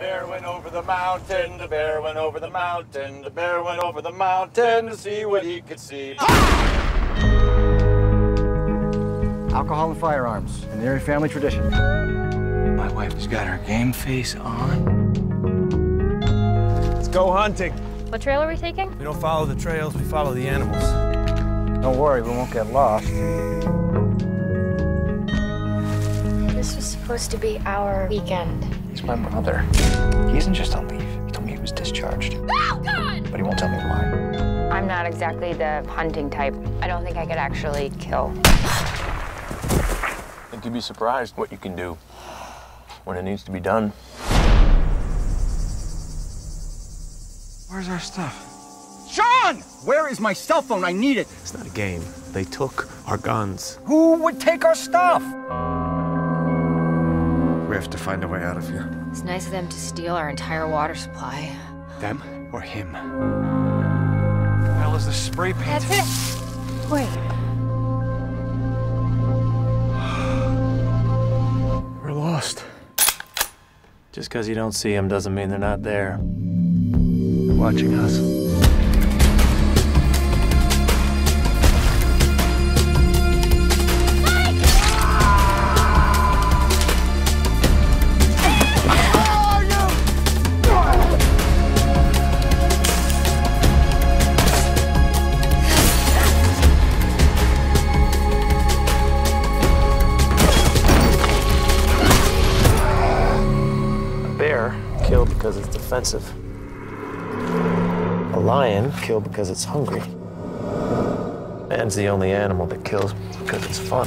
bear went over the mountain, the bear went over the mountain, the bear went over the mountain to see what he could see. Ah! Alcohol and firearms, a Neary family tradition. My wife has got her game face on. Let's go hunting. What trail are we taking? We don't follow the trails, we follow the animals. Don't worry, we won't get lost. This was supposed to be our weekend. He's my brother. He isn't just on leave. He told me he was discharged. Oh, God! But he won't tell me why. I'm not exactly the hunting type. I don't think I could actually kill. I think you'd be surprised what you can do when it needs to be done. Where's our stuff? John! Where is my cell phone? I need it. It's not a game. They took our guns. Who would take our stuff? We have to find a way out of here. It's nice of them to steal our entire water supply. Them or him? The hell is this spray paint? That's it. Wait. We're lost. Just because you don't see them doesn't mean they're not there. They're watching us. Killed because it's defensive. A lion killed because it's hungry. Man's the only animal that kills because it's fun.